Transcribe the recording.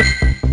Hey!